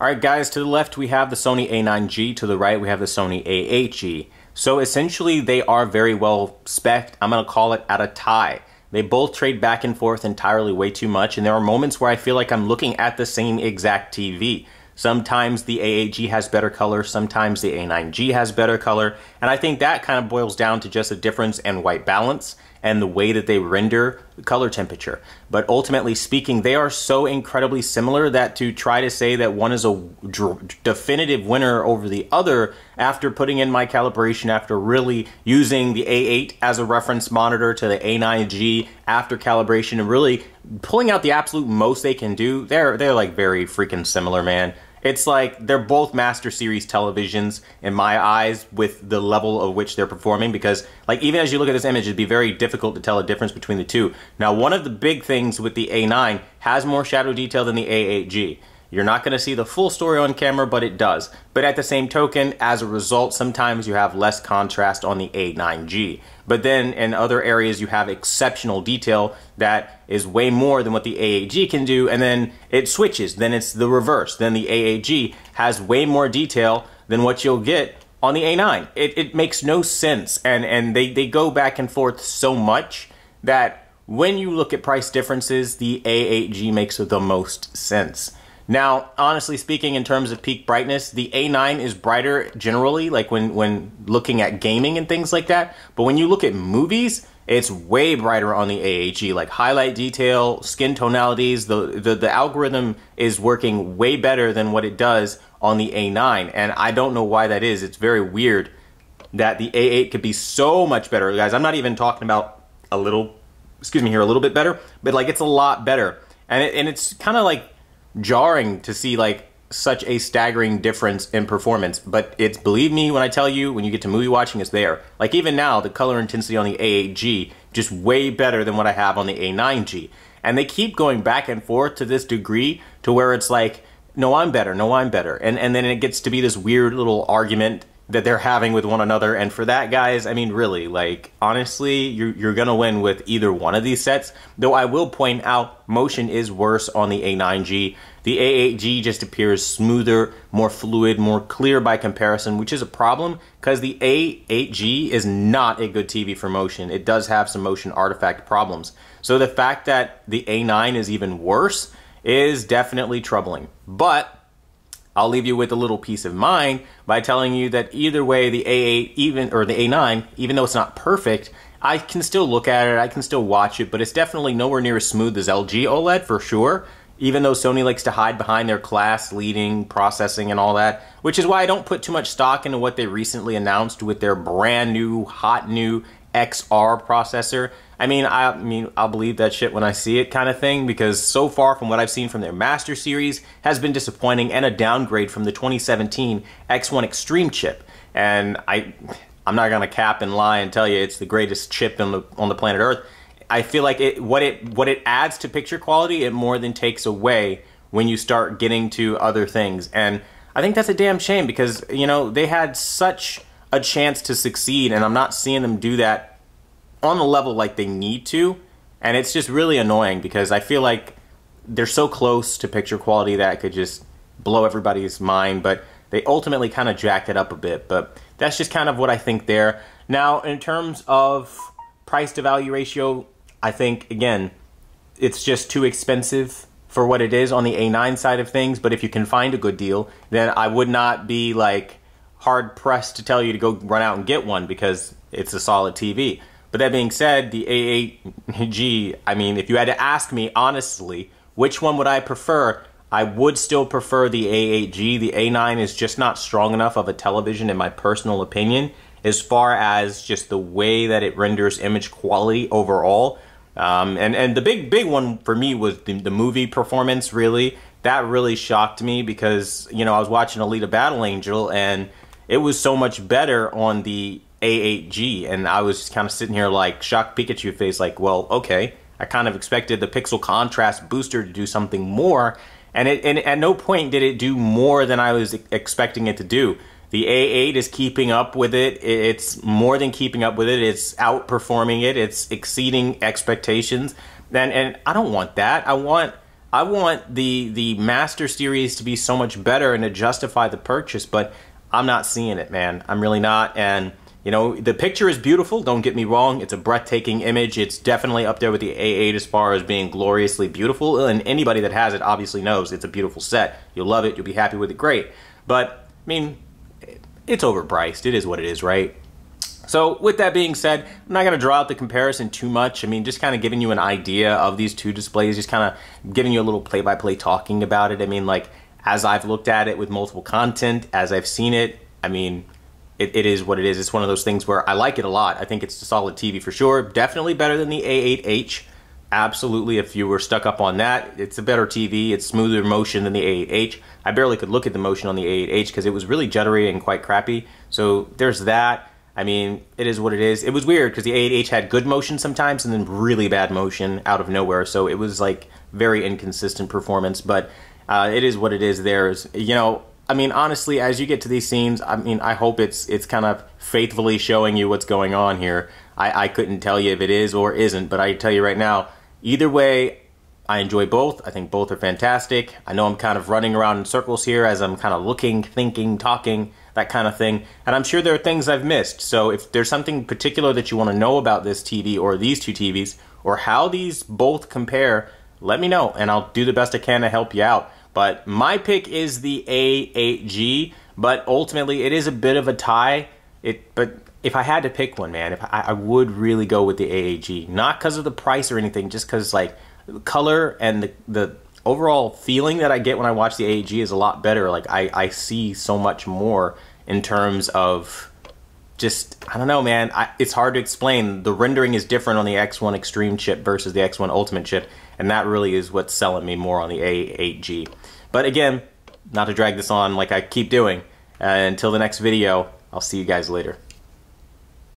All right, guys, to the left we have the Sony A9G. To the right we have the Sony A8G. So essentially they are very well spec'd. I'm to call it at a tie. They both trade back and forth entirely way too much, and there are moments where I feel like I'm looking at the same exact TV. Sometimes the A8G has better color, sometimes the A9G has better color, and I think that kind of boils down to just a difference in white balance and the way that they render color temperature. But ultimately speaking, they are so incredibly similar that to try to say that one is a definitive winner over the other after putting in my calibration, after really using the A8 as a reference monitor to the A9G after calibration and really pulling out the absolute most they can do, they're, they're like very freaking similar, man. It's like they're both Master Series televisions in my eyes with the level of which they're performing because like even as you look at this image it'd be very difficult to tell a difference between the two. Now one of the big things with the A9 has more shadow detail than the A8G. You're not going to see the full story on camera, but it does. But at the same token, as a result, sometimes you have less contrast on the A9G. But then in other areas, you have exceptional detail that is way more than what the A8G can do, and then it switches. Then it's the reverse. Then the A8G has way more detail than what you'll get on the A9. It, it makes no sense, and, and they, they go back and forth so much that when you look at price differences, the A8G makes the most sense. Now, honestly speaking, in terms of peak brightness, the A9 is brighter generally, like when, when looking at gaming and things like that. But when you look at movies, it's way brighter on the A8G, like highlight detail, skin tonalities, the, the, the algorithm is working way better than what it does on the A9. And I don't know why that is. It's very weird that the A8 could be so much better. Guys, I'm not even talking about a little, excuse me here, a little bit better, but like it's a lot better. And, it, and it's kind of like jarring to see like such a staggering difference in performance. But it's believe me when I tell you, when you get to movie watching, it's there. Like even now, the color intensity on the A8G just way better than what I have on the A9G. And they keep going back and forth to this degree to where it's like, no, I'm better, no, I'm better. And and then it gets to be this weird little argument that they're having with one another. And for that, guys, I mean, really, like, honestly, you're, you're going to win with either one of these sets. Though I will point out, motion is worse on the A9G. The A8G just appears smoother, more fluid, more clear by comparison, which is a problem because the A8G is not a good TV for motion. It does have some motion artifact problems. So the fact that the A9 is even worse is definitely troubling. But I'll leave you with a little peace of mind by telling you that either way, the A8 even or the A9, even though it's not perfect, I can still look at it, I can still watch it, but it's definitely nowhere near as smooth as LG OLED for sure. Even though Sony likes to hide behind their class leading processing and all that, which is why I don't put too much stock into what they recently announced with their brand new, hot new XR processor. I mean, I, mean, I'll believe that shit when I see it kind of thing because so far from what I've seen from their Master Series has been disappointing and a downgrade from the 2017 X1 Extreme chip. And I, I'm not gonna cap and lie and tell you it's the greatest chip on the on the planet Earth. I feel like it what it what it adds to picture quality, it more than takes away when you start getting to other things. And I think that's a damn shame because you know they had such a chance to succeed, and I'm not seeing them do that on the level like they need to. And it's just really annoying because I feel like they're so close to picture quality that could just blow everybody's mind, but they ultimately kind of jack it up a bit. But that's just kind of what I think there. Now, in terms of price to value ratio, I think, again, it's just too expensive for what it is on the A9 side of things. But if you can find a good deal, then I would not be like hard pressed to tell you to go run out and get one because it's a solid TV. But that being said, the A8G, I mean, if you had to ask me honestly, which one would I prefer? I would still prefer the A8G. The A9 is just not strong enough of a television in my personal opinion as far as just the way that it renders image quality overall. Um, and, and the big, big one for me was the, the movie performance, really. That really shocked me because, you know, I was watching Alita Battle Angel and it was so much better on the A8G, and I was just kind of sitting here like shocked Pikachu face, like, well, okay, I kind of expected the pixel contrast booster to do something more, and, it, and at no point did it do more than I was expecting it to do. The A8 is keeping up with it. It's more than keeping up with it. It's outperforming it. It's exceeding expectations. And, and I don't want that. I want I want the the Master Series to be so much better and to justify the purchase, but I'm not seeing it, man. I'm really not. And you know, the picture is beautiful. Don't get me wrong. It's a breathtaking image. It's definitely up there with the A8 as far as being gloriously beautiful. And anybody that has it obviously knows it's a beautiful set. You'll love it. You'll be happy with it. Great. But I mean, it's overpriced. It is what it is, right? So with that being said, I'm not going to draw out the comparison too much. I mean, just kind of giving you an idea of these two displays, just kind of giving you a little play-by-play -play talking about it. I mean, like, as I've looked at it with multiple content, as I've seen it, I mean, it, it is what it is. It's one of those things where I like it a lot. I think it's a solid TV for sure. Definitely better than the A8H. Absolutely, if you were stuck up on that, it's a better TV. It's smoother motion than the A8H. I barely could look at the motion on the A8H because it was really jittery and quite crappy. So there's that. I mean, it is what it is. It was weird because the A8H had good motion sometimes and then really bad motion out of nowhere. So it was like very inconsistent performance. But uh, it is what it is. There's, you know, I mean, honestly, as you get to these scenes, I mean, I hope it's it's kind of faithfully showing you what's going on here. I, I couldn't tell you if it is or isn't, but I tell you right now, either way, I enjoy both. I think both are fantastic. I know I'm kind of running around in circles here as I'm kind of looking, thinking, talking that kind of thing. And I'm sure there are things I've missed. So if there's something particular that you want to know about this TV or these two TVs or how these both compare, let me know and I'll do the best I can to help you out. But my pick is the A8G, but ultimately it is a bit of a tie. It but if I had to pick one, man, if I, I would really go with the A8G, not because of the price or anything, just because like the color and the the overall feeling that I get when I watch the A8G is a lot better. Like I, I see so much more in terms of just I don't know, man. I, it's hard to explain. The rendering is different on the X1 Extreme chip versus the X1 Ultimate chip, and that really is what's selling me more on the A8G. But again, not to drag this on like I keep doing. Uh, until the next video, I'll see you guys later.